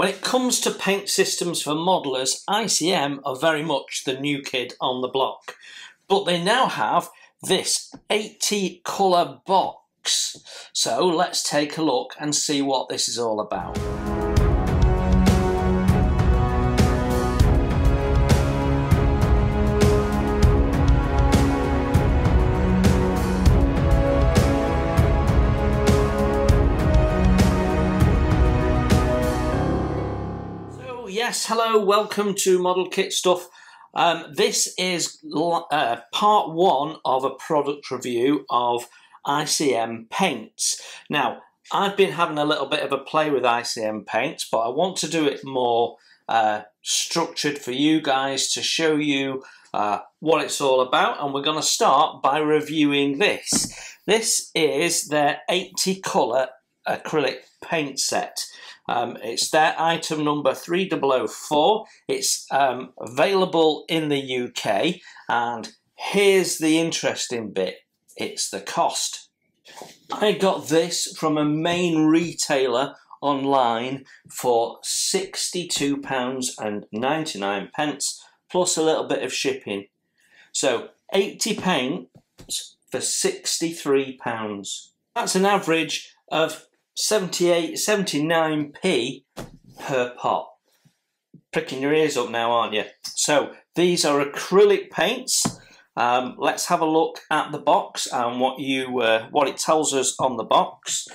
When it comes to paint systems for modelers, ICM are very much the new kid on the block. But they now have this 80 colour box. So let's take a look and see what this is all about. Yes, hello, welcome to Model Kit Stuff. Um, this is uh, part one of a product review of ICM paints. Now, I've been having a little bit of a play with ICM paints, but I want to do it more uh, structured for you guys to show you uh, what it's all about. And we're going to start by reviewing this. This is their 80 colour acrylic paint set. Um, it's their item number 3004. It's um, available in the UK. And here's the interesting bit. It's the cost. I got this from a main retailer online for £62.99 pence plus a little bit of shipping. So 80 paints for £63. That's an average of 78, 79p per pot. Pricking your ears up now, aren't you? So these are acrylic paints. Um, let's have a look at the box and what you uh, what it tells us on the box.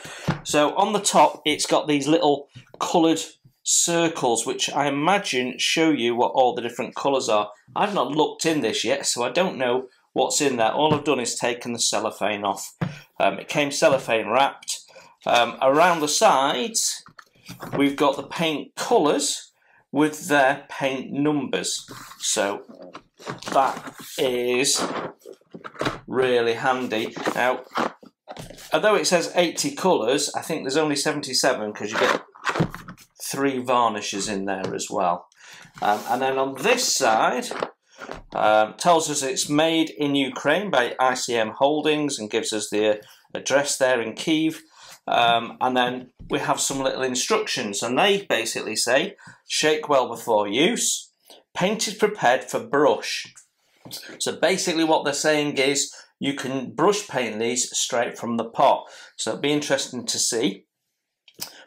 So on the top, it's got these little coloured circles, which I imagine show you what all the different colours are. I've not looked in this yet, so I don't know what's in there. All I've done is taken the cellophane off. Um, it came cellophane wrapped. Um, around the sides, we've got the paint colours with their paint numbers. So that is really handy. Now, although it says 80 colours, I think there's only 77 because you get three varnishes in there as well. Um, and then on this side, um, tells us it's made in Ukraine by ICM Holdings and gives us the address there in Kiev. Um, and then we have some little instructions, and they basically say shake well before use. Paint is prepared for brush. So basically, what they're saying is you can brush paint these straight from the pot. So it'll be interesting to see.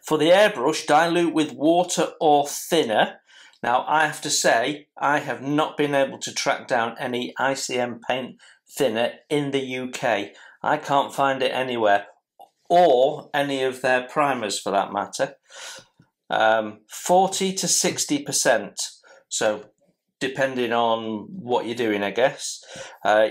For the airbrush, dilute with water or thinner. Now, I have to say, I have not been able to track down any ICM paint thinner in the UK. I can't find it anywhere or any of their primers for that matter. Um, 40 to 60%. So, depending on what you're doing, I guess. Uh,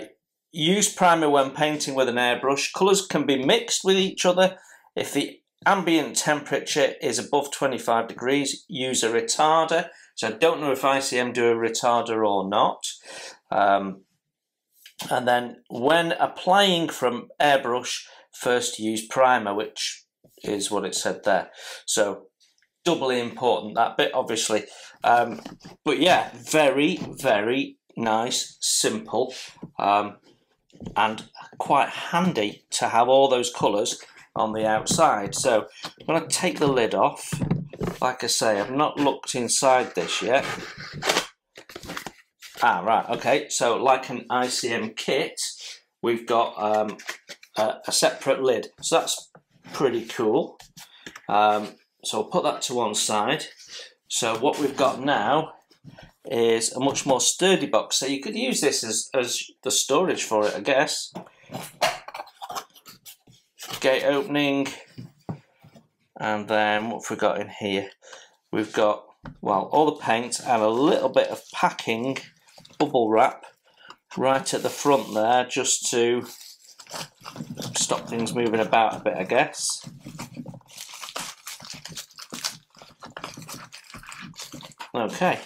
use primer when painting with an airbrush. Colours can be mixed with each other. If the ambient temperature is above 25 degrees, use a retarder. So I don't know if ICM do a retarder or not. Um, and then when applying from airbrush, first use primer, which is what it said there. So doubly important that bit, obviously. Um, but yeah, very, very nice, simple, um, and quite handy to have all those colours on the outside. So I'm going to take the lid off. Like I say, I've not looked inside this yet. Ah, right, okay. So like an ICM kit, we've got um, a, a separate lid. So that's pretty cool. Um, so I'll put that to one side. So what we've got now is a much more sturdy box. So you could use this as, as the storage for it, I guess. Gate opening. And then what have we got in here? We've got, well, all the paint and a little bit of packing bubble wrap right at the front there just to stop things moving about a bit, I guess. Okay.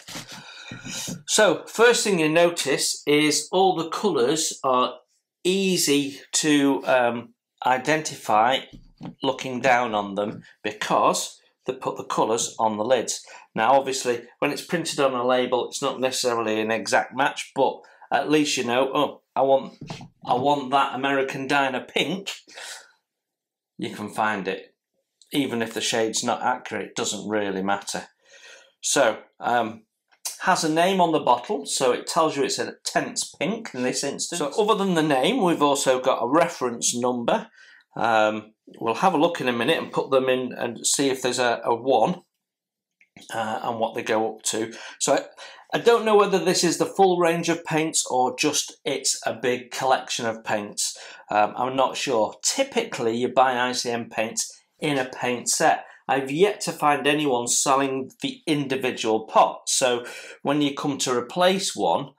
So, first thing you notice is all the colours are easy to um, identify looking down on them because they put the colours on the lids. Now, obviously, when it's printed on a label, it's not necessarily an exact match, but at least you know, oh, I want I want that American Diner pink, you can find it. Even if the shade's not accurate, it doesn't really matter. So, um, has a name on the bottle, so it tells you it's a tense pink in this instance. So other than the name, we've also got a reference number. Um, we'll have a look in a minute and put them in and see if there's a, a one uh, and what they go up to. So I, I don't know whether this is the full range of paints or just it's a big collection of paints. Um, I'm not sure. Typically, you buy ICM paints in a paint set. I've yet to find anyone selling the individual pot. So when you come to replace one,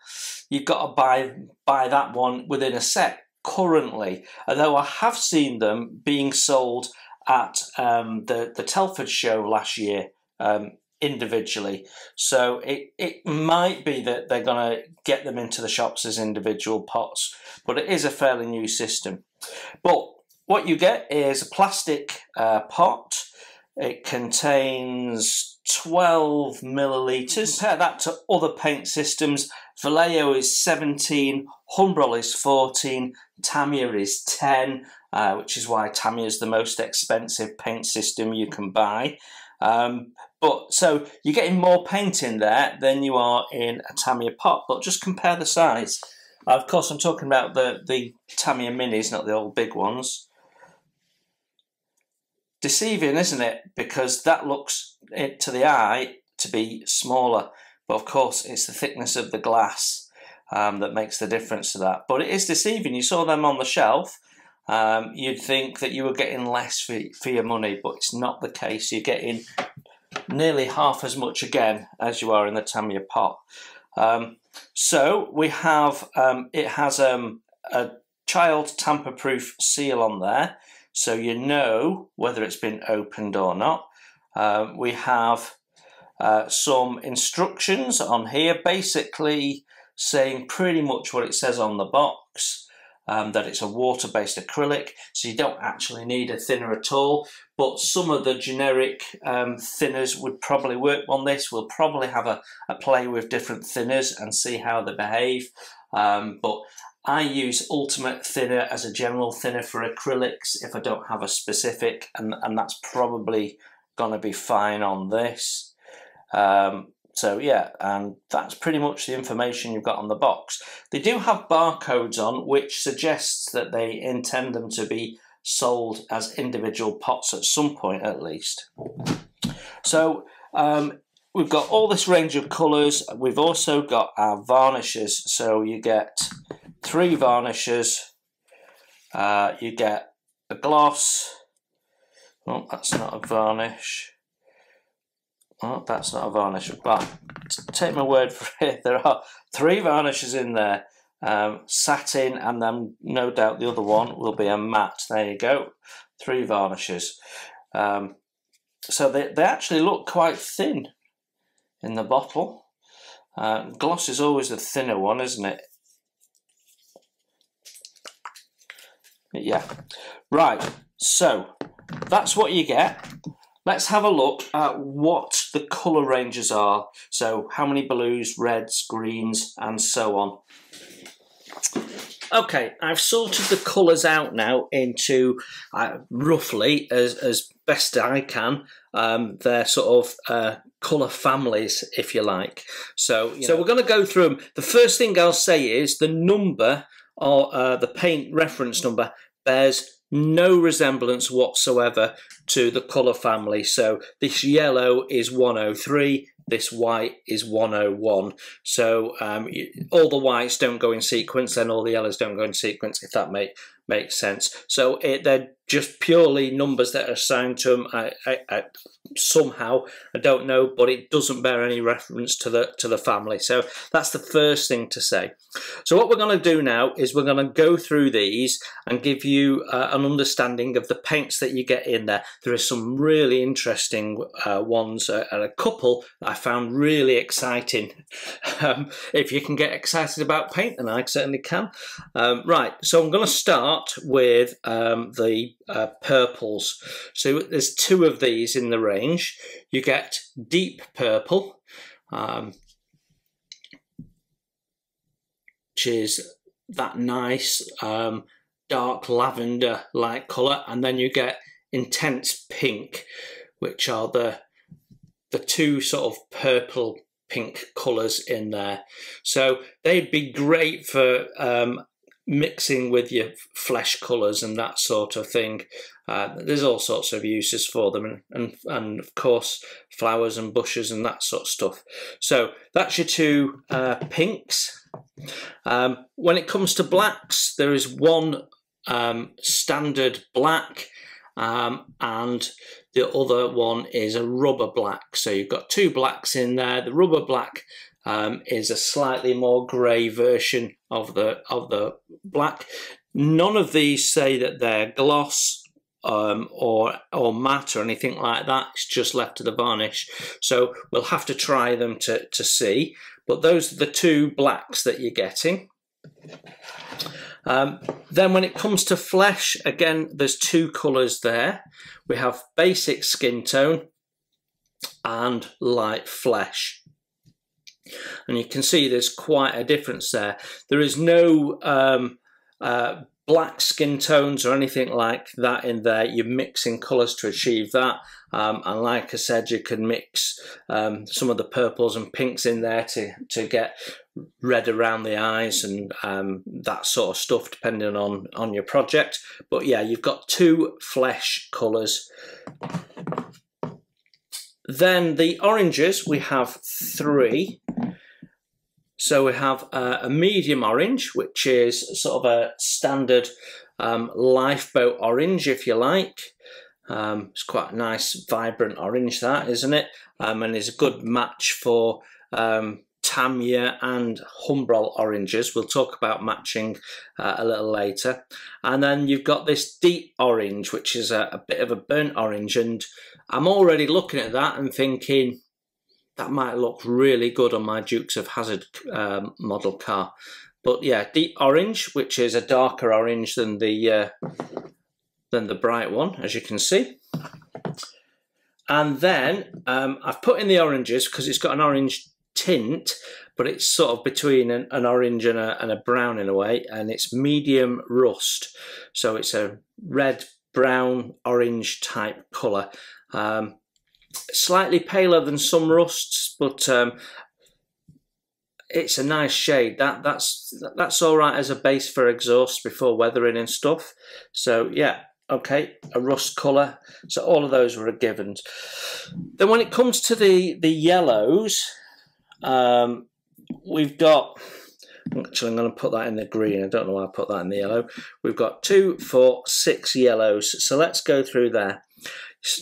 you've got to buy buy that one within a set currently. Although I have seen them being sold at um, the the Telford show last year um, individually. So it it might be that they're going to get them into the shops as individual pots, but it is a fairly new system. But what you get is a plastic uh, pot it contains 12 millilitres. Compare that to other paint systems. Vallejo is 17, Humbrol is 14, Tamiya is 10, uh, which is why Tamiya is the most expensive paint system you can buy. Um, but so you're getting more paint in there than you are in a Tamiya pot. But just compare the size. Uh, of course, I'm talking about the the Tamiya minis, not the old big ones deceiving, isn't it? Because that looks it to the eye to be smaller, but of course it's the thickness of the glass um, that makes the difference to that. But it is deceiving. You saw them on the shelf. Um, you'd think that you were getting less for, for your money, but it's not the case. You're getting nearly half as much again as you are in the Tamiya pot. Um, so we have, um, it has um, a child tamper-proof seal on there so you know whether it's been opened or not. Um, we have uh, some instructions on here, basically saying pretty much what it says on the box. Um, that it's a water-based acrylic, so you don't actually need a thinner at all. But some of the generic um, thinners would probably work on this. We'll probably have a, a play with different thinners and see how they behave. Um, but I use Ultimate Thinner as a general thinner for acrylics if I don't have a specific, and, and that's probably going to be fine on this. Um, so yeah, and that's pretty much the information you've got on the box. They do have barcodes on, which suggests that they intend them to be sold as individual pots at some point at least. So um, we've got all this range of colours. We've also got our varnishes. So you get three varnishes. Uh, you get a gloss. Oh, that's not a varnish. Oh, that's not a varnish. But take my word for it. There are three varnishes in there. Um, satin, and then no doubt the other one will be a matte. There you go. Three varnishes. Um, so they, they actually look quite thin in the bottle. Uh, gloss is always the thinner one, isn't it? Yeah. Right, so that's what you get. Let's have a look at what the colour ranges are. So how many blues, reds, greens and so on. Okay, I've sorted the colours out now into uh, roughly as, as best I can. Um, they're sort of uh, colour families, if you like. So, you so know. we're going to go through them. The first thing I'll say is the number or uh, the paint reference number bears no resemblance whatsoever to the colour family. So this yellow is 103, this white is 101. So um, all the whites don't go in sequence, then all the yellows don't go in sequence, if that make, makes sense. So it, they're just purely numbers that are assigned to them. I, I, I, somehow I don't know, but it doesn't bear any reference to the to the family. So that's the first thing to say. So what we're going to do now is we're going to go through these and give you uh, an understanding of the paints that you get in there. There are some really interesting uh, ones uh, and a couple I found really exciting. um, if you can get excited about paint, and I certainly can. Um, right, so I'm going to start with um, the uh, purples. So there's two of these in the range. You get deep purple, um, which is that nice um, dark lavender like colour, and then you get intense pink, which are the the two sort of purple pink colours in there. So they'd be great for um, mixing with your flesh colours and that sort of thing. Uh, there's all sorts of uses for them and, and, and of course flowers and bushes and that sort of stuff. So that's your two uh, pinks. Um, when it comes to blacks, there is one um, standard black um, and the other one is a rubber black. So you've got two blacks in there. The rubber black um, is a slightly more grey version of the of the black. None of these say that they're gloss um, or or matte or anything like that. It's just left to the varnish. So we'll have to try them to, to see. But those are the two blacks that you're getting. Um, then when it comes to flesh, again, there's two colours there. We have basic skin tone and light flesh. And you can see there's quite a difference there. There is no um, uh, black skin tones or anything like that in there. You're mixing colours to achieve that. Um, and like I said, you can mix um, some of the purples and pinks in there to, to get red around the eyes and um, that sort of stuff depending on, on your project. But yeah, you've got two flesh colours. Then the oranges, we have three. So we have a, a medium orange, which is sort of a standard um, lifeboat orange, if you like. Um, it's quite a nice, vibrant orange, that isn't it? Um, and is a good match for um, Tamiya and Humbrol oranges. We'll talk about matching uh, a little later. And then you've got this deep orange, which is a, a bit of a burnt orange. And I'm already looking at that and thinking that might look really good on my Dukes of Hazzard um, model car. But yeah, deep orange, which is a darker orange than the uh, than the bright one, as you can see. And then um, I've put in the oranges because it's got an orange tint, but it's sort of between an, an orange and a, and a brown in a way, and it's medium rust. So it's a red, brown, orange type colour. Um, slightly paler than some rusts, but um, it's a nice shade. That that's that's all right as a base for exhaust before weathering and stuff. So yeah, okay, a rust colour. So all of those were a given. Then when it comes to the the yellows, um, we've got. Actually, I'm going to put that in the green. I don't know why I put that in the yellow. We've got two, four, six yellows. So let's go through there.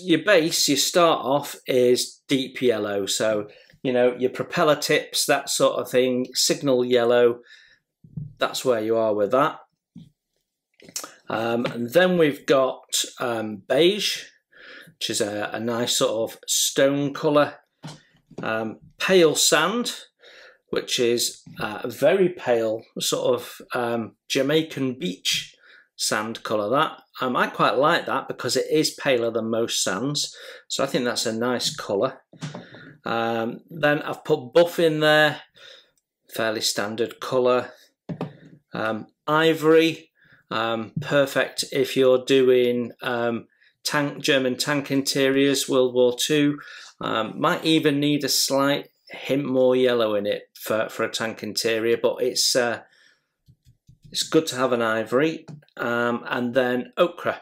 Your base, you start off is deep yellow. So, you know, your propeller tips, that sort of thing, signal yellow. That's where you are with that. Um, and then we've got um, beige, which is a, a, nice sort of stone colour. Um, pale sand, which is a very pale sort of um, Jamaican beach sand colour that. Um, I quite like that because it is paler than most sands. So I think that's a nice colour. Um, then I've put buff in there, fairly standard colour. Um, ivory, um, perfect if you're doing um, tank German tank interiors, World War II. Um, might even need a slight hint more yellow in it for, for a tank interior, but it's uh, it's good to have an ivory um, and then ochre,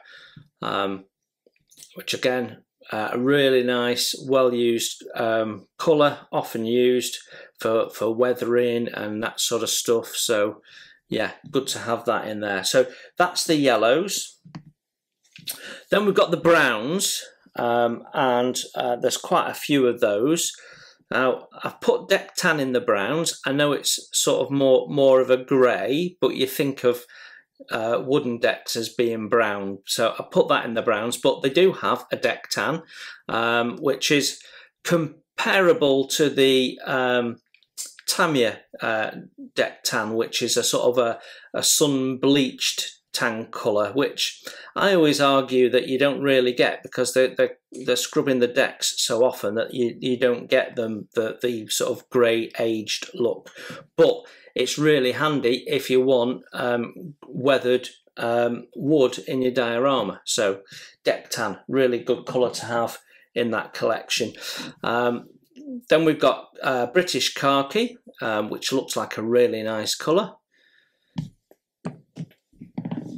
um, which again uh, a really nice, well used um, colour, often used for for weathering and that sort of stuff. So yeah, good to have that in there. So that's the yellows. Then we've got the browns, um, and uh, there's quite a few of those. Now, I've put deck tan in the browns. I know it's sort of more, more of a grey, but you think of uh, wooden decks as being brown. So I put that in the browns, but they do have a deck tan, um, which is comparable to the um, Tamiya uh, deck tan, which is a sort of a, a sun bleached tan colour, which I always argue that you don't really get because they're, they're, they're scrubbing the decks so often that you, you don't get them the, the sort of grey aged look. But it's really handy if you want um, weathered um, wood in your diorama. So deck tan, really good colour to have in that collection. Um, then we've got uh, British khaki, um, which looks like a really nice colour.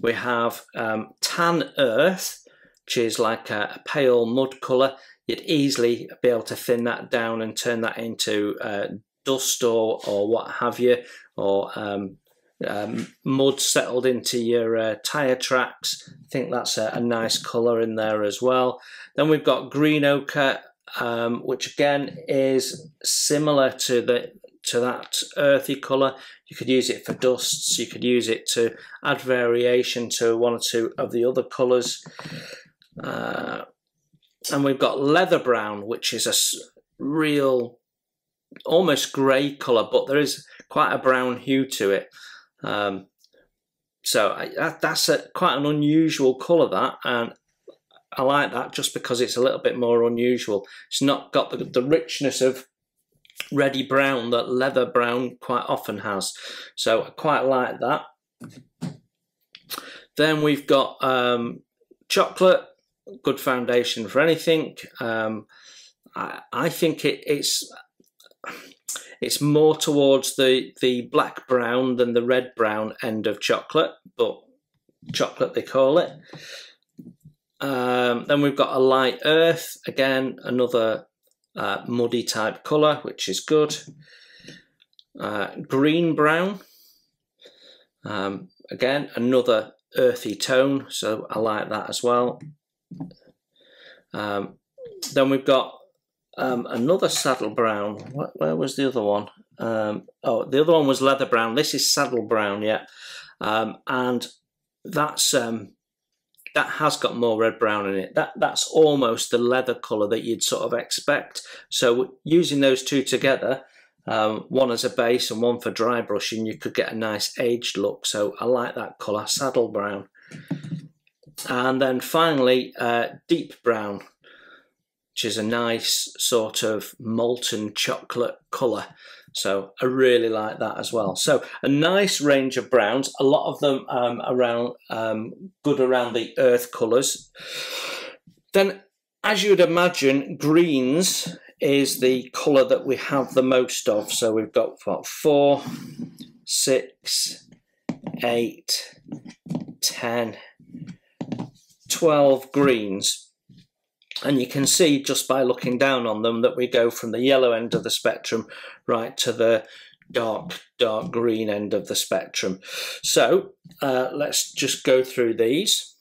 We have um, tan earth, which is like a, a, pale mud colour. You'd easily be able to thin that down and turn that into uh, dust or, or what have you, or um, um, mud settled into your uh, tyre tracks. I think that's a, a, nice colour in there as well. Then we've got green ochre, um, which again is similar to the to that earthy colour. You could use it for dusts, you could use it to add variation to one or two of the other colours. Uh, and we've got leather brown, which is a real, almost grey colour, but there is quite a brown hue to it. Um, so I, that, that's a, quite an unusual colour that, and I like that just because it's a little bit more unusual. It's not got the, the richness of reddy brown that leather brown quite often has. So I quite like that. Then we've got um, chocolate, good foundation for anything. Um, I, I, think it, it's it's more towards the the black brown than the red brown end of chocolate, but chocolate they call it. Um, then we've got a light earth, again another uh, muddy type colour, which is good. Uh, green brown, um, again another earthy tone, so I like that as well. Um, then we've got um, another saddle brown. What, where was the other one? Um, oh, the other one was leather brown. This is saddle brown, yeah. Um, and that's um, that has got more red brown in it. That that's almost the leather colour that you'd sort of expect. So using those two together, um, one as a base and one for dry brushing, you could get a nice aged look. So I like that colour, saddle brown. And then finally, uh, deep brown which is a nice sort of molten chocolate colour. So I really like that as well. So a nice range of browns, a lot of them um, around um, good around the earth colours. Then, as you would imagine, greens is the colour that we have the most of. So we've got what four, six, eight, ten, twelve greens and you can see just by looking down on them that we go from the yellow end of the spectrum right to the dark, dark green end of the spectrum. So uh, let's just go through these.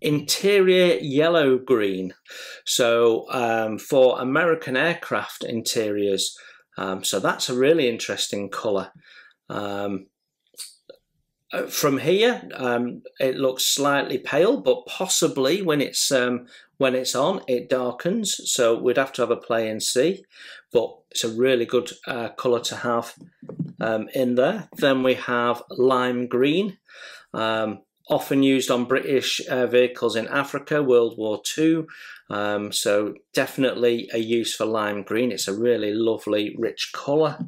Interior yellow green. So um, for American aircraft interiors, um, so that's a really interesting colour. Um, uh, from here, um, it looks slightly pale, but possibly when it's um, when it's on, it darkens. So we'd have to have a play and see, but it's a really good uh, colour to have um, in there. Then we have lime green, um, often used on British uh, vehicles in Africa, World War II. Um, so definitely a use for lime green. It's a really lovely, rich colour.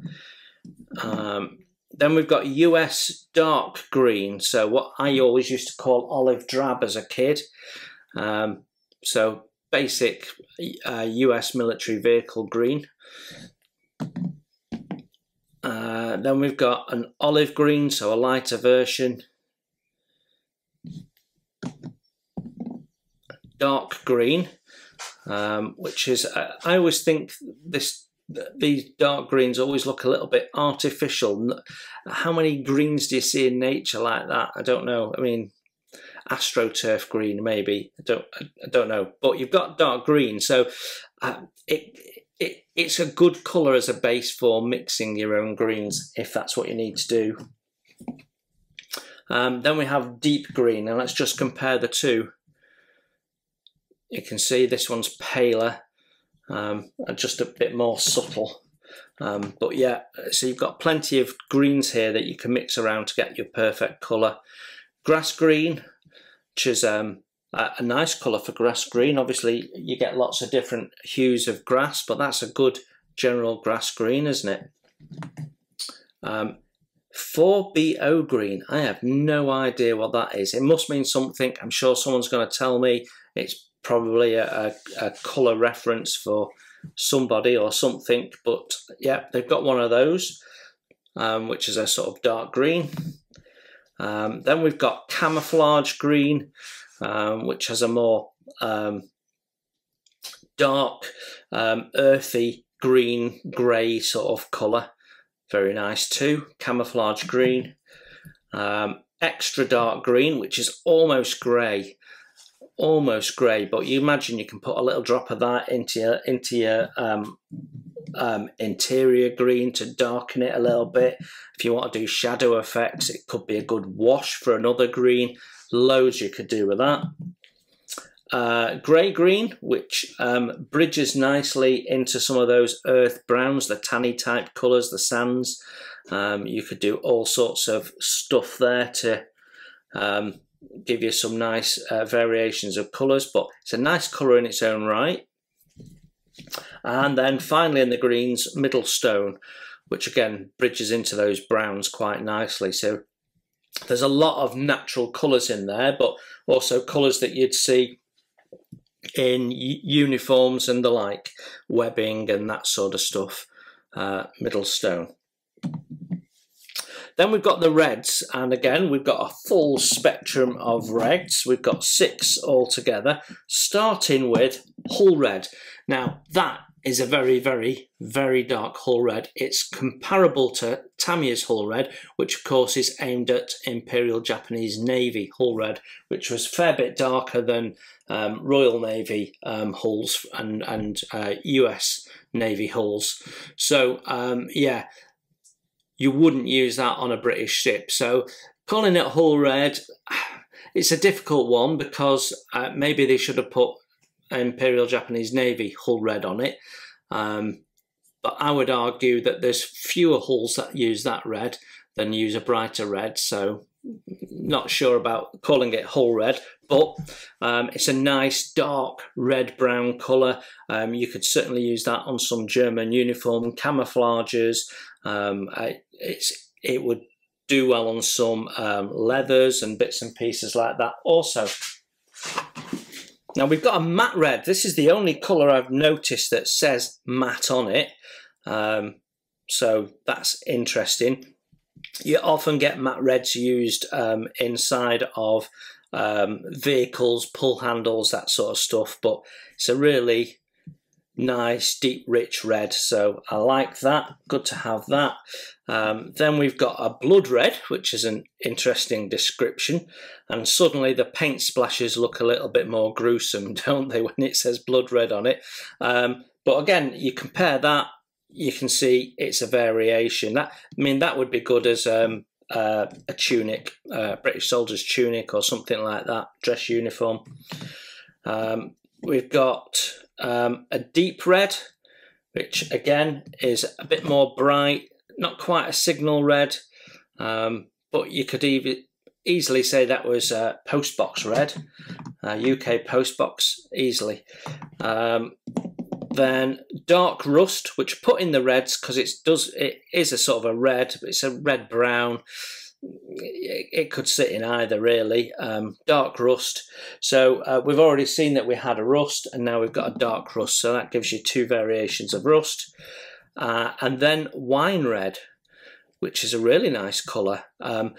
Um, then we've got US dark green, so what I always used to call olive drab as a kid. Um, so basic uh, US military vehicle green. Uh, then we've got an olive green, so a lighter version. Dark green, um, which is, uh, I always think this these dark greens always look a little bit artificial. How many greens do you see in nature like that? I don't know. I mean, astroturf green maybe. I don't I don't know. But you've got dark green, so uh, it, it it's a good colour as a base for mixing your own greens if that's what you need to do. Um, then we have deep green, and let's just compare the two. You can see this one's paler um, and just a bit more subtle. Um, but yeah, so you've got plenty of greens here that you can mix around to get your perfect colour. Grass green, which is um, a, a nice colour for grass green. Obviously, you get lots of different hues of grass, but that's a good general grass green, isn't it? Um, 4BO green, I have no idea what that is. It must mean something. I'm sure someone's going to tell me. It's probably a, a, a colour reference for somebody or something. But yeah, they've got one of those, um, which is a sort of dark green. Um, then we've got camouflage green, um, which has a more um, dark, um, earthy green, grey sort of colour. Very nice too. Camouflage green. Um, extra dark green, which is almost grey. Almost grey, but you imagine you can put a little drop of that into your into your um, interior green to darken it a little bit. If you want to do shadow effects, it could be a good wash for another green. Loads you could do with that. Uh, grey green, which um, bridges nicely into some of those earth browns, the tanny type colours, the sands. Um, you could do all sorts of stuff there to um, give you some nice uh, variations of colours, but it's a nice colour in its own right. And then finally in the greens, middle stone, which again bridges into those browns quite nicely. So there's a lot of natural colours in there, but also colours that you'd see in uniforms and the like, webbing and that sort of stuff, uh, middle stone. Then we've got the reds, and again, we've got a full spectrum of reds. We've got six altogether, starting with Hull Red. Now, that is a very, very, very dark Hull Red. It's comparable to Tamiya's Hull Red, which of course is aimed at Imperial Japanese Navy Hull Red, which was a fair bit darker than um, Royal Navy um, hulls and, and uh, US Navy hulls. So, um, yeah, you wouldn't use that on a British ship. So, calling it Hull Red, it's a difficult one because uh, maybe they should have put Imperial Japanese Navy hull red on it. Um, but I would argue that there's fewer hulls that use that red than use a brighter red. So not sure about calling it hull red, but um, it's a nice dark red brown colour. Um, you could certainly use that on some German uniform camouflages. Um, it's it would do well on some um, leathers and bits and pieces like that. Also, now we've got a matte red. This is the only colour I've noticed that says matte on it. Um, so that's interesting. You often get matte reds used um, inside of um, vehicles, pull handles, that sort of stuff. But it's a really nice, deep, rich red. So I like that. Good to have that. Um, then we've got a blood red, which is an interesting description. And suddenly the paint splashes look a little bit more gruesome, don't they, when it says blood red on it? Um, but again, you compare that, you can see it's a variation. That I mean, that would be good as um, uh, a tunic, uh, British soldier's tunic or something like that, dress uniform. Um, we've got um, a deep red, which again is a bit more bright, not quite a signal red, um, but you could even easily say that was uh, postbox red, uh, UK postbox easily. Um, then dark rust, which put in the reds because it does it is a sort of a red, but it's a red brown. It, it could sit in either really. Um, dark rust. So uh, we've already seen that we had a rust, and now we've got a dark rust. So that gives you two variations of rust. Uh, and then wine red, which is a really nice colour. Um,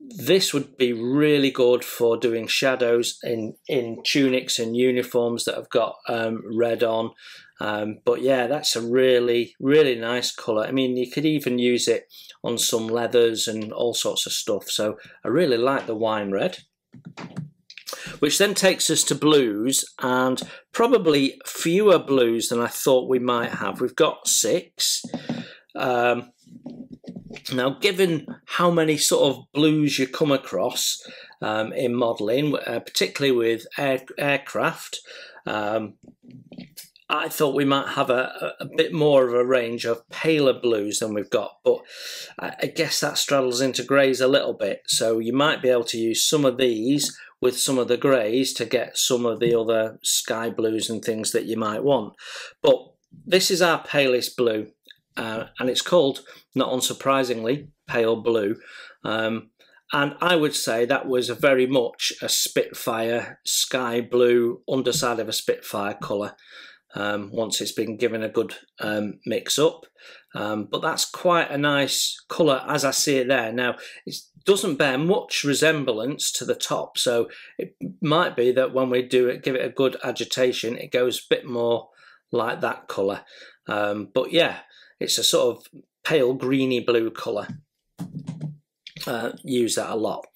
this would be really good for doing shadows in, in tunics and uniforms that have got um, red on. Um, but yeah, that's a really, really nice colour. I mean, you could even use it on some leathers and all sorts of stuff. So I really like the wine red which then takes us to blues and probably fewer blues than I thought we might have. We've got six. Um, now, given how many sort of blues you come across um, in modelling, uh, particularly with air, aircraft, um, I thought we might have a, a, bit more of a range of paler blues than we've got, but I, I guess that straddles into greys a little bit. So you might be able to use some of these with some of the greys to get some of the other sky blues and things that you might want. But this is our palest blue, uh, and it's called, not unsurprisingly, pale blue. Um, and I would say that was a very much a Spitfire sky blue underside of a Spitfire colour. Um, once it's been given a good um, mix up. Um, but that's quite a nice colour as I see it there. Now, it doesn't bear much resemblance to the top, so it might be that when we do it, give it a good agitation, it goes a bit more like that colour. Um, but yeah, it's a sort of pale greeny blue colour. Uh, use that a lot.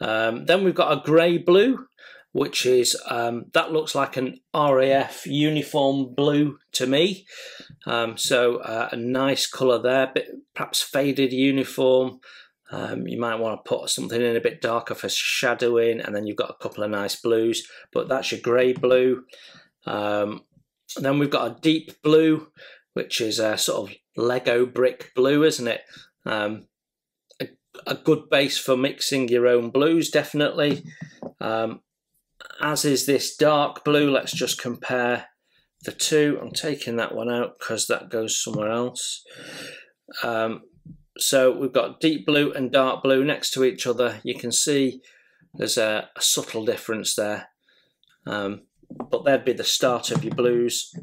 Um, then we've got a grey blue, which is um, that looks like an RAF uniform blue to me. Um, so uh, a nice colour there, bit perhaps faded uniform. Um, you might want to put something in a bit darker for shadowing, and then you've got a couple of nice blues. But that's your grey blue. Um, then we've got a deep blue, which is a sort of Lego brick blue, isn't it? Um, a, a, good base for mixing your own blues, definitely. Um, as is this dark blue. Let's just compare the two. I'm taking that one out because that goes somewhere else. Um, so we've got deep blue and dark blue next to each other. You can see there's a, a subtle difference there. Um, but that'd be the start of your blues,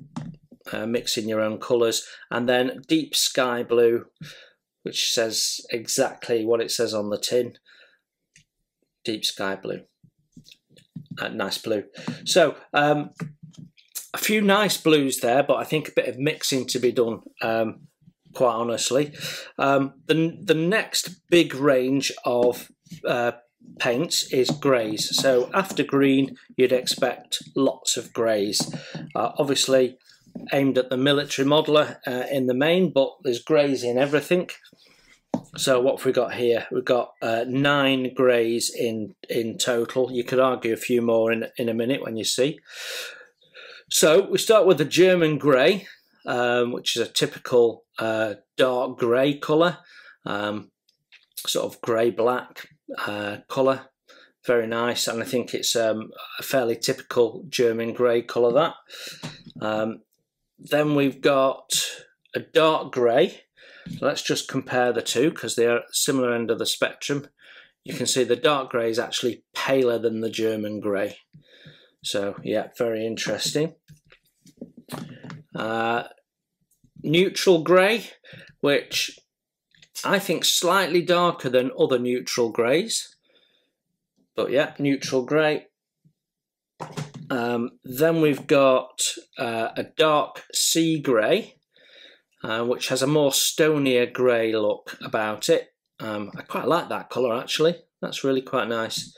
uh, mixing your own colours. And then deep sky blue, which says exactly what it says on the tin. Deep sky blue. Nice blue. So, um, a few nice blues there, but I think a bit of mixing to be done, um, quite honestly. Um, the, the next big range of uh, paints is greys. So after green, you'd expect lots of greys. Uh, obviously, aimed at the military modeler uh, in the main, but there's greys in everything. So what have we got here? We've got uh, nine greys in in total. You could argue a few more in in a minute when you see. So we start with the German grey, um, which is a typical uh, dark grey colour, um, sort of grey black uh, colour. Very nice, and I think it's um, a fairly typical German grey colour. That. Um, then we've got a dark grey. Let's just compare the two because they are similar end of the spectrum. You can see the dark grey is actually paler than the German grey. So yeah, very interesting. Uh, neutral grey, which I think slightly darker than other neutral greys. But yeah, neutral grey. Um, then we've got uh, a dark sea grey, uh, which has a more stonier grey look about it. Um, I quite like that colour actually. That's really quite nice.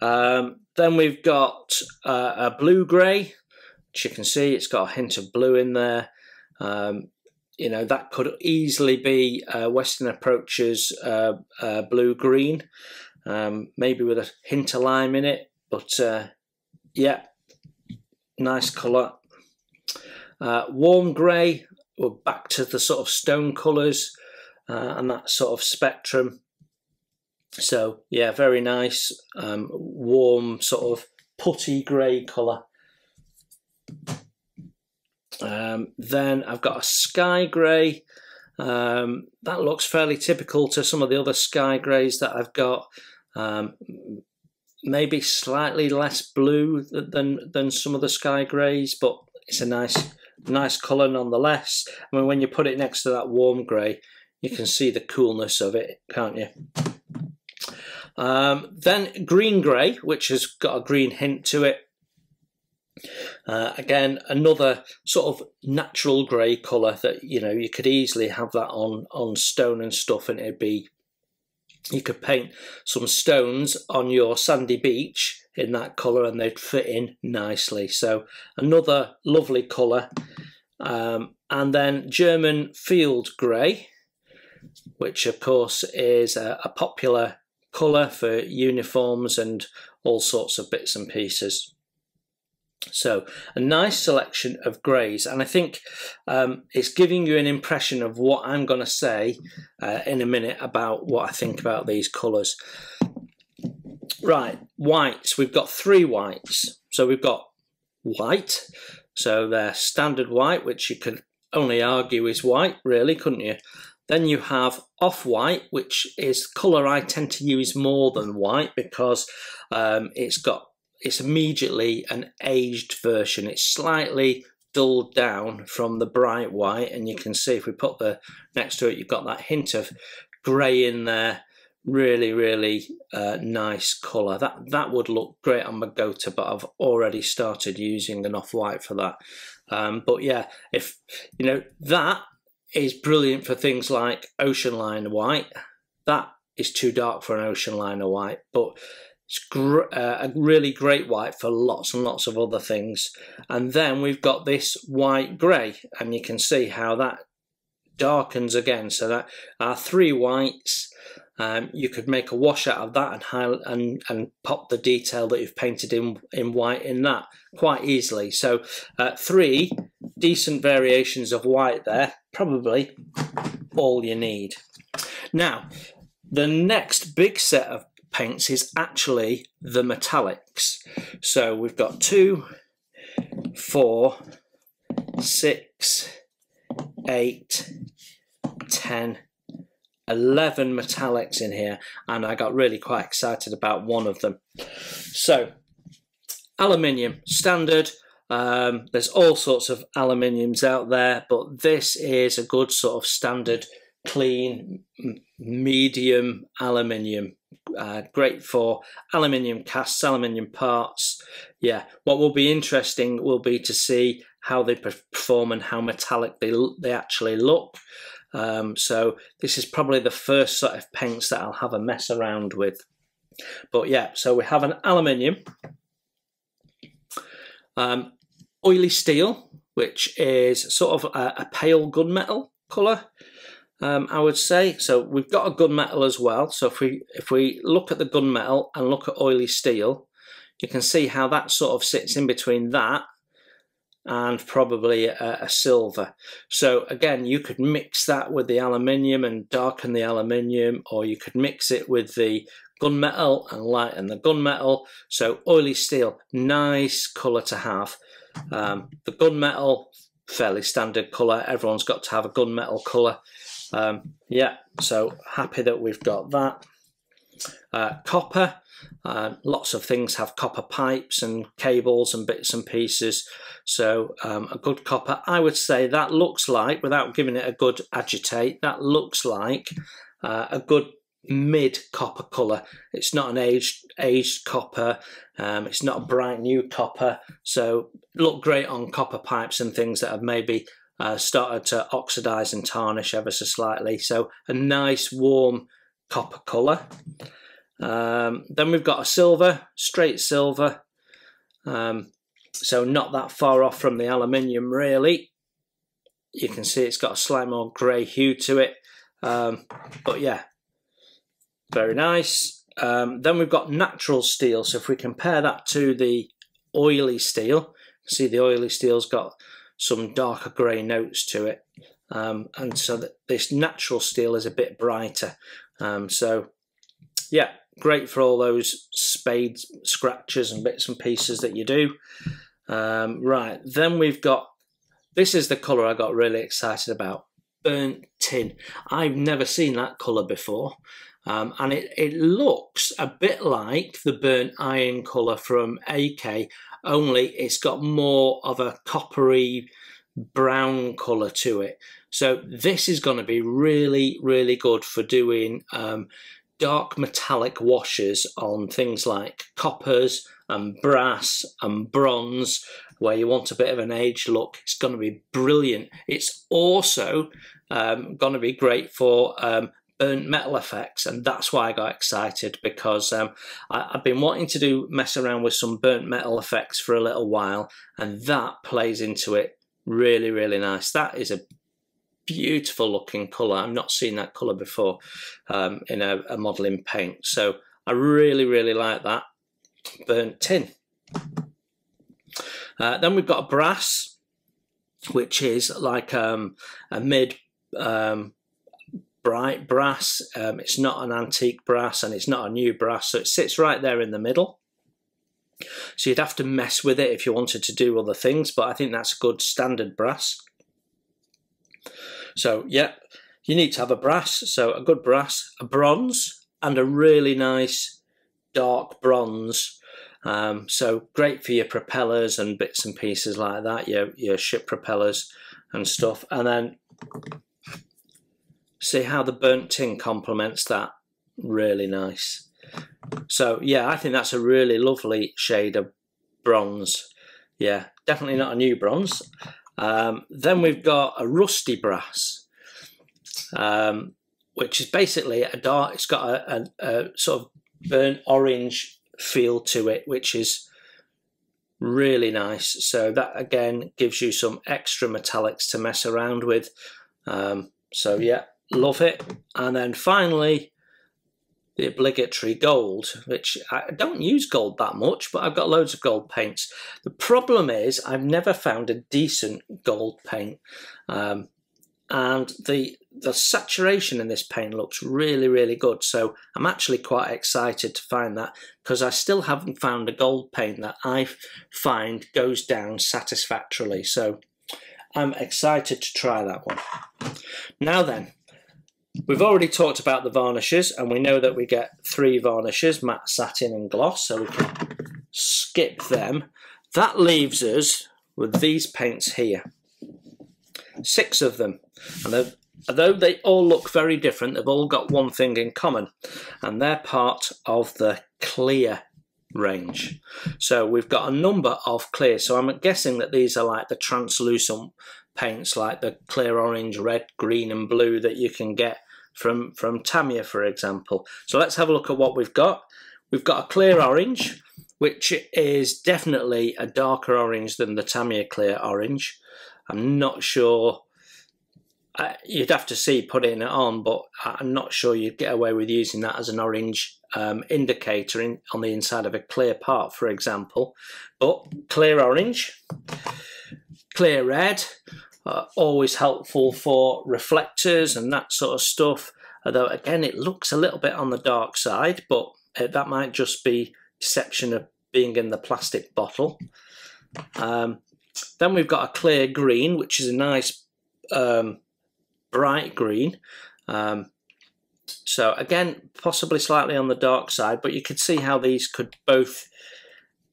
Um, then we've got uh, a blue grey, which you can see it's got a hint of blue in there. Um, you know that could easily be uh, Western Approaches uh, uh, blue green, um, maybe with a hint of lime in it. But yeah, nice colour. Warm grey, we're back to the sort of stone colours uh, and that sort of spectrum. So yeah, very nice, um, warm sort of putty grey colour. Um, then I've got a sky grey. Um, that looks fairly typical to some of the other sky greys that I've got. Um, maybe slightly less blue than than some of the sky greys, but it's a nice nice colour nonetheless. I mean, when you put it next to that warm grey, you can see the coolness of it, can't you? Um, then green grey, which has got a green hint to it. Uh, again, another sort of natural grey colour that you know you could easily have that on on stone and stuff, and it'd be you could paint some stones on your sandy beach in that colour, and they'd fit in nicely. So another lovely colour, um, and then German field grey, which of course is a, a popular colour for uniforms and all sorts of bits and pieces. So a nice selection of greys, and I think um, it's giving you an impression of what I'm going to say uh, in a minute about what I think about these colours. Right, whites. We've got three whites. So we've got white, so they're standard white, which you could only argue is white, really, couldn't you? Then you have off-white, which is colour I tend to use more than white because um, it's got it's immediately an aged version. It's slightly dulled down from the bright white, and you can see if we put the next to it, you've got that hint of grey in there. Really, really uh, nice colour. That that would look great on Magota, but I've already started using an off-white for that. Um, but yeah, if you know that is brilliant for things like ocean liner white. That is too dark for an ocean liner white, but it's uh, a really great white for lots and lots of other things. And then we've got this white grey, and you can see how that darkens again. So that our three whites. Um, you could make a wash out of that and and and pop the detail that you've painted in in white in that quite easily. So uh, three decent variations of white there, probably all you need. Now, the next big set of paints is actually the metallics. So we've got two, four, six, eight, ten, 11 metallics in here and I got really quite excited about one of them. So aluminium standard. Um, there's all sorts of aluminiums out there but this is a good sort of standard clean medium aluminium. Uh, great for aluminium casts aluminium parts. Yeah what will be interesting will be to see how they perform and how metallic they they actually look um, so this is probably the first set of paints that I'll have a mess around with. But yeah, so we have an aluminium, um, oily steel, which is sort of a, a pale gunmetal colour. Um, I would say so. We've got a gunmetal as well. So if we if we look at the gunmetal and look at oily steel, you can see how that sort of sits in between that and probably a, a, silver. So again, you could mix that with the aluminium and darken the aluminium, or you could mix it with the gunmetal and lighten the gunmetal. So oily steel, nice colour to have. Um, the gunmetal, fairly standard colour. Everyone's got to have a gunmetal colour. Um, yeah, so happy that we've got that. Uh, copper, uh, lots of things have copper pipes and cables and bits and pieces. So um, a good copper, I would say that looks like, without giving it a good agitate, that looks like uh, a good mid copper colour. It's not an aged aged copper. Um, it's not a bright new copper. So look great on copper pipes and things that have maybe uh, started to oxidize and tarnish ever so slightly. So a nice warm copper colour. Um, then we've got a silver, straight silver. Um, so not that far off from the aluminium really. You can see it's got a slightly more grey hue to it. Um, but yeah, very nice. Um, then we've got natural steel. So if we compare that to the oily steel, see the oily steel's got some darker grey notes to it. Um, and so that this natural steel is a bit brighter. Um, so yeah, great for all those spade scratches and bits and pieces that you do. Um, right, then we've got, this is the colour I got really excited about, burnt tin. I've never seen that colour before. Um, and it, it looks a bit like the burnt iron colour from AK, only it's got more of a coppery brown colour to it. So this is going to be really, really good for doing um, dark metallic washes on things like coppers and brass and bronze where you want a bit of an age look it's going to be brilliant it's also um, going to be great for um, burnt metal effects and that's why I got excited because um, I, have been wanting to do mess around with some burnt metal effects for a little while and that plays into it really really nice that is a beautiful looking colour. I've not seen that colour before um, in a, a paint. So I really, really like that. Burnt tin. Uh, then we've got brass, which is like um, a mid um, bright brass. Um, it's not an antique brass and it's not a new brass, so it sits right there in the middle. So you'd have to mess with it if you wanted to do other things, but I think that's a good standard brass. So yeah, you need to have a brass, so a good brass, a bronze, and a really nice dark bronze. Um, so great for your propellers and bits and pieces like that, your, your ship propellers and stuff. And then see how the burnt tin complements that. Really nice. So yeah, I think that's a really lovely shade of bronze. Yeah, definitely not a new bronze. Um, then we've got a rusty brass, um, which is basically a dark. It's got a, a, a sort of burnt orange feel to it, which is really nice. So that again gives you some extra metallics to mess around with. Um, so yeah, love it. And then finally, the obligatory gold, which I don't use gold that much, but I've got loads of gold paints. The problem is I've never found a decent gold paint. Um, and the the saturation in this paint looks really really good so I'm actually quite excited to find that because I still haven't found a gold paint that I find goes down satisfactorily so I'm excited to try that one now then we've already talked about the varnishes and we know that we get three varnishes matte satin and gloss so we can skip them that leaves us with these paints here six of them and although they all look very different, they've all got one thing in common, and they're part of the clear range. So we've got a number of clear. So I'm guessing that these are like the translucent paints, like the clear orange, red, green, and blue that you can get from, from Tamiya, for example. So let's have a look at what we've got. We've got a clear orange, which is definitely a darker orange than the Tamiya clear orange. I'm not sure you'd have to see putting it on, but I'm not sure you'd get away with using that as an orange um, indicator in, on the inside of a clear part, for example. But clear orange, clear red, uh, always helpful for reflectors and that sort of stuff. Although again, it looks a little bit on the dark side, but uh, that might just be deception of being in the plastic bottle. Um, then we've got a clear green, which is a nice um, bright green. Um, so again, possibly slightly on the dark side, but you could see how these could both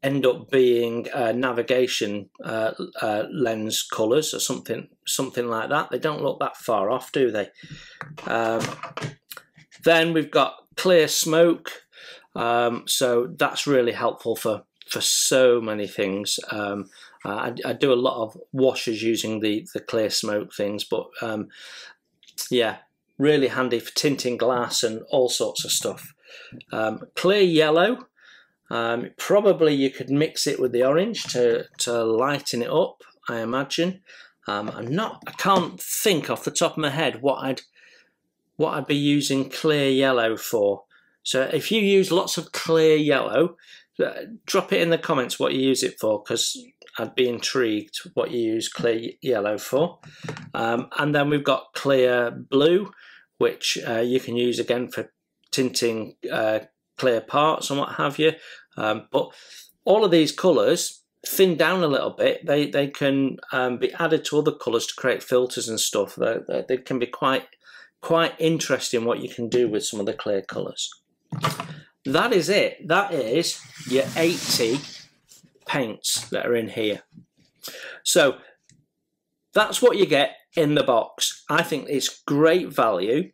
end up being uh, navigation uh, uh, lens colours or something something like that. They don't look that far off, do they? Um, then we've got clear smoke, um, so that's really helpful for for so many things. Um, I, I, do a lot of washes using the the clear smoke things, but um, yeah, really handy for tinting glass and all sorts of stuff. Um, clear yellow, um, probably you could mix it with the orange to, to lighten it up, I imagine. Um, I'm not, I can't think off the top of my head what I'd what I'd be using clear yellow for. So if you use lots of clear yellow, uh, drop it in the comments what you use it for because I'd be intrigued what you use clear yellow for. Um, and then we've got clear blue, which uh, you can use again for tinting uh, clear parts and what have you. Um, but all of these colours thin down a little bit. They they can um, be added to other colours to create filters and stuff. They, they, they can be quite quite interesting what you can do with some of the clear colours. That is it. That is your 80 paints that are in here. So that's what you get in the box. I think it's great value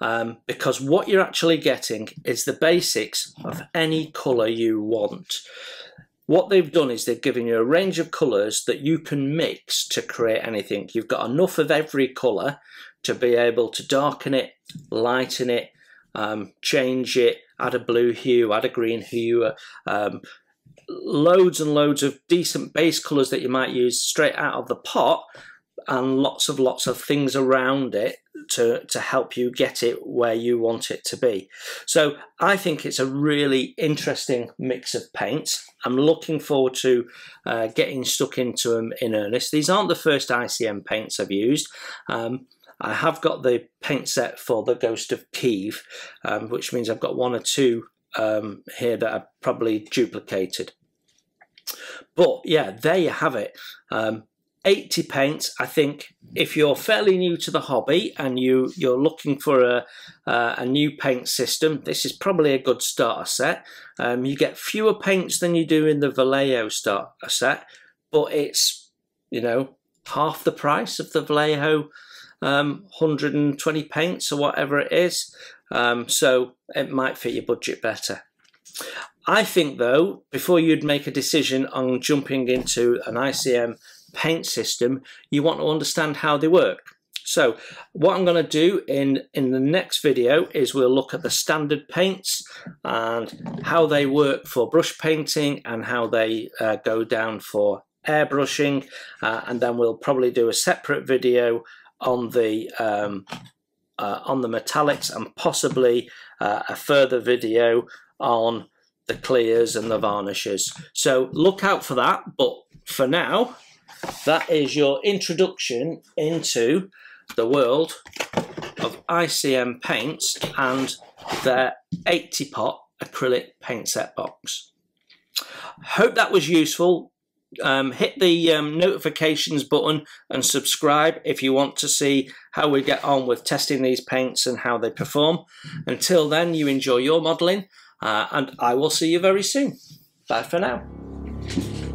um, because what you're actually getting is the basics of any colour you want. What they've done is they've given you a range of colours that you can mix to create anything. You've got enough of every colour to be able to darken it, lighten it, um, change it, add a blue hue, add a green hue, um, loads and loads of decent base colours that you might use straight out of the pot and lots of lots of things around it to to help you get it where you want it to be so i think it's a really interesting mix of paints i'm looking forward to uh, getting stuck into them in earnest these aren't the first icm paints i've used um, I have got the paint set for the Ghost of Kiev, um, which means I've got one or two um, here that are probably duplicated. But yeah, there you have it. Um, 80 paints, I think if you're fairly new to the hobby and you, you're looking for a, uh, a new paint system, this is probably a good starter set. Um, you get fewer paints than you do in the Vallejo starter set, but it's, you know, half the price of the Vallejo um, 120 paints or whatever it is. Um, so it might fit your budget better. I think though, before you'd make a decision on jumping into an ICM paint system, you want to understand how they work. So what I'm going to do in, in the next video is we'll look at the standard paints and how they work for brush painting and how they uh, go down for airbrushing uh, and then we'll probably do a separate video on the um, uh, on the metallics and possibly uh, a further video on the clears and the varnishes. So look out for that. But for now, that is your introduction into the world of ICM paints and their 80 pot acrylic paint set box. Hope that was useful. Um, hit the um, notifications button and subscribe if you want to see how we get on with testing these paints and how they perform. Until then, you enjoy your modelling uh, and I will see you very soon. Bye for now.